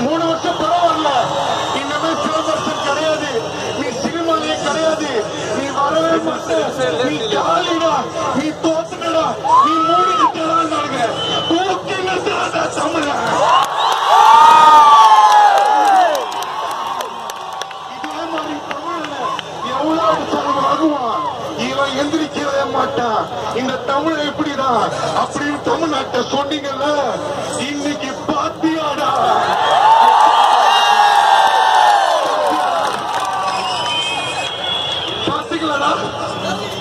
மூணு வருஷம் பரவாயில்ல. இன்னமே சிலம்பரசன் கிடையாது. நீ சினிமாலே கிடையாது. நீ வரவே மாட்ட. நீ காலிடா நீ தோத்துடா நீ மூடிக்கிட்டதான் தூக்கி நிறுத்தாத தமிழ. இதே மாதிரி தமிழ்ல மாட்டான். இந்த தமிழ் எப்படிதான் அப்படின்னு தமிழ்நாட்டை சொன்னீங்கல்ல. இன்னைக்கு lá.